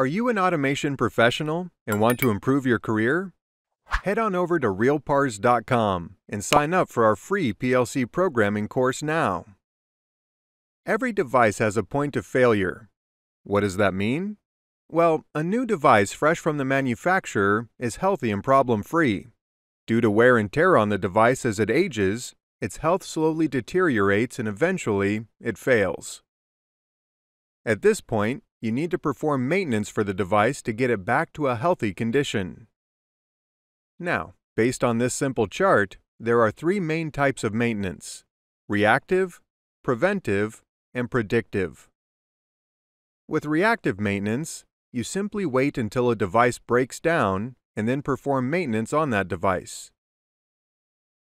Are you an automation professional and want to improve your career? Head on over to realpars.com and sign up for our free PLC programming course now. Every device has a point of failure. What does that mean? Well, a new device fresh from the manufacturer is healthy and problem-free. Due to wear and tear on the device as it ages, its health slowly deteriorates and eventually it fails. At this point, you need to perform maintenance for the device to get it back to a healthy condition. Now, based on this simple chart, there are three main types of maintenance reactive, preventive, and predictive. With reactive maintenance, you simply wait until a device breaks down and then perform maintenance on that device.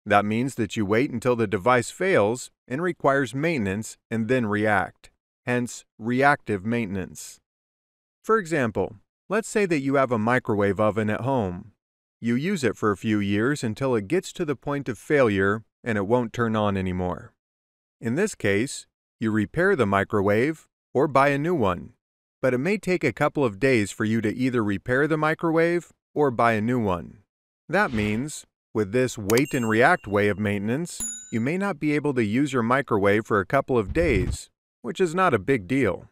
That means that you wait until the device fails and requires maintenance and then react hence reactive maintenance. For example, let's say that you have a microwave oven at home. You use it for a few years until it gets to the point of failure and it won't turn on anymore. In this case, you repair the microwave or buy a new one, but it may take a couple of days for you to either repair the microwave or buy a new one. That means, with this wait and react way of maintenance, you may not be able to use your microwave for a couple of days which is not a big deal.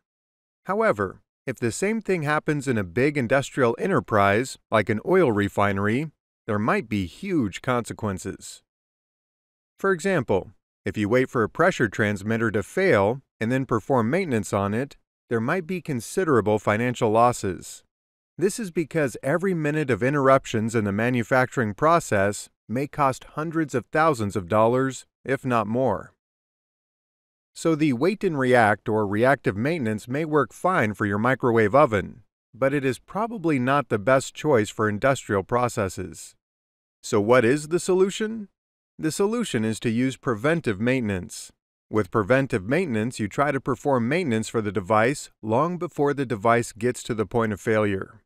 However, if the same thing happens in a big industrial enterprise, like an oil refinery, there might be huge consequences. For example, if you wait for a pressure transmitter to fail and then perform maintenance on it, there might be considerable financial losses. This is because every minute of interruptions in the manufacturing process may cost hundreds of thousands of dollars, if not more. So the wait and react or reactive maintenance may work fine for your microwave oven, but it is probably not the best choice for industrial processes. So what is the solution? The solution is to use preventive maintenance. With preventive maintenance, you try to perform maintenance for the device long before the device gets to the point of failure.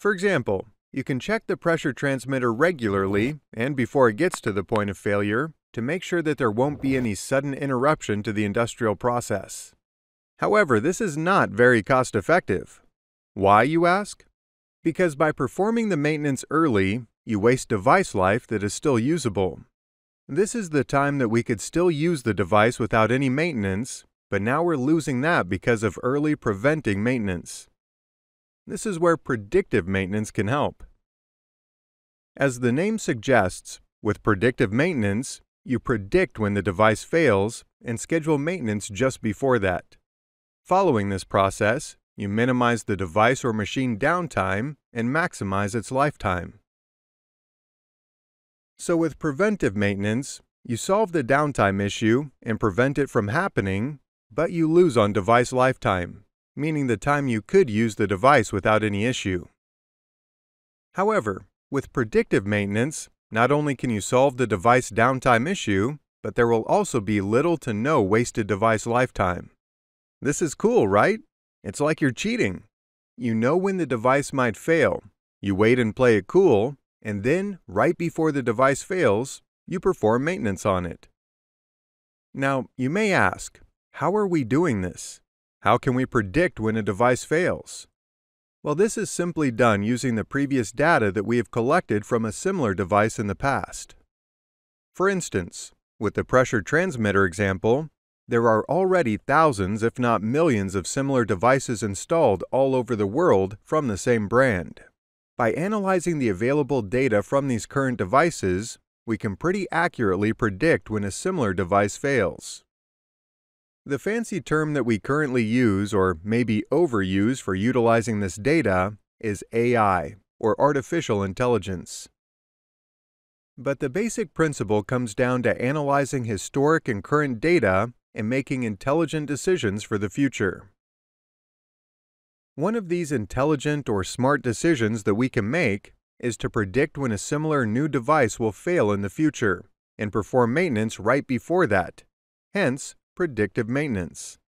For example, you can check the pressure transmitter regularly and before it gets to the point of failure, to make sure that there won't be any sudden interruption to the industrial process. However, this is not very cost effective. Why, you ask? Because by performing the maintenance early, you waste device life that is still usable. This is the time that we could still use the device without any maintenance, but now we're losing that because of early preventing maintenance. This is where predictive maintenance can help. As the name suggests, with predictive maintenance, you predict when the device fails and schedule maintenance just before that. Following this process, you minimize the device or machine downtime and maximize its lifetime. So with preventive maintenance, you solve the downtime issue and prevent it from happening, but you lose on device lifetime, meaning the time you could use the device without any issue. However, with predictive maintenance, not only can you solve the device downtime issue, but there will also be little to no wasted device lifetime. This is cool, right? It's like you're cheating. You know when the device might fail, you wait and play it cool, and then, right before the device fails, you perform maintenance on it. Now, you may ask, how are we doing this? How can we predict when a device fails? Well, this is simply done using the previous data that we have collected from a similar device in the past. For instance, with the pressure transmitter example, there are already thousands, if not millions, of similar devices installed all over the world from the same brand. By analyzing the available data from these current devices, we can pretty accurately predict when a similar device fails. The fancy term that we currently use, or maybe overuse for utilizing this data, is AI, or artificial intelligence. But the basic principle comes down to analyzing historic and current data and making intelligent decisions for the future. One of these intelligent or smart decisions that we can make is to predict when a similar new device will fail in the future and perform maintenance right before that. Hence, predictive maintenance.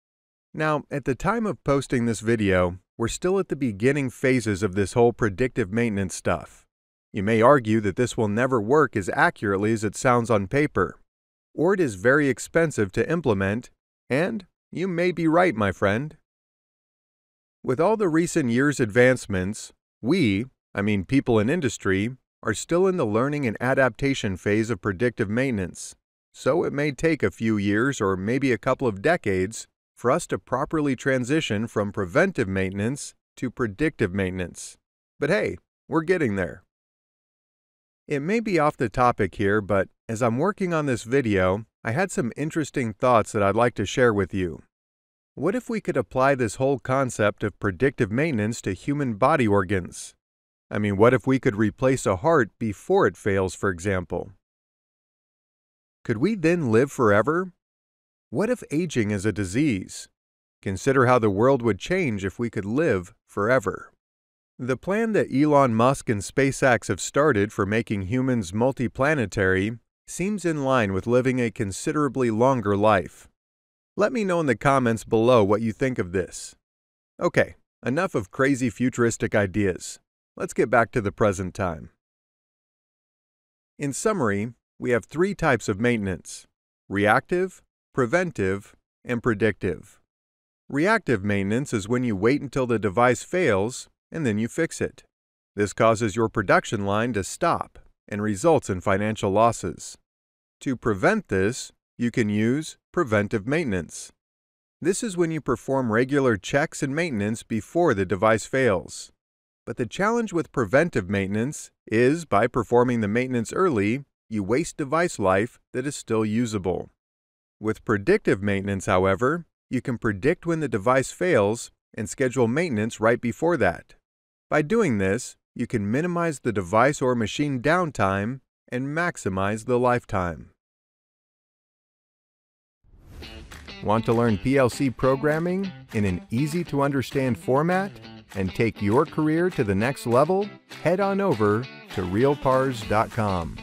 Now, at the time of posting this video, we're still at the beginning phases of this whole predictive maintenance stuff. You may argue that this will never work as accurately as it sounds on paper, or it is very expensive to implement, and you may be right, my friend. With all the recent years' advancements, we, I mean people in industry, are still in the learning and adaptation phase of predictive maintenance, so it may take a few years or maybe a couple of decades for us to properly transition from preventive maintenance to predictive maintenance. But hey, we're getting there. It may be off the topic here, but as I'm working on this video, I had some interesting thoughts that I'd like to share with you. What if we could apply this whole concept of predictive maintenance to human body organs? I mean, what if we could replace a heart before it fails, for example? Could we then live forever? What if aging is a disease? Consider how the world would change if we could live forever. The plan that Elon Musk and SpaceX have started for making humans multiplanetary seems in line with living a considerably longer life. Let me know in the comments below what you think of this. Okay, enough of crazy futuristic ideas. Let's get back to the present time. In summary, we have three types of maintenance reactive, preventive, and predictive. Reactive maintenance is when you wait until the device fails and then you fix it. This causes your production line to stop and results in financial losses. To prevent this, you can use preventive maintenance. This is when you perform regular checks and maintenance before the device fails. But the challenge with preventive maintenance is by performing the maintenance early, you waste device life that is still usable. With predictive maintenance, however, you can predict when the device fails and schedule maintenance right before that. By doing this, you can minimize the device or machine downtime and maximize the lifetime. Want to learn PLC programming in an easy to understand format? and take your career to the next level, head on over to realpars.com.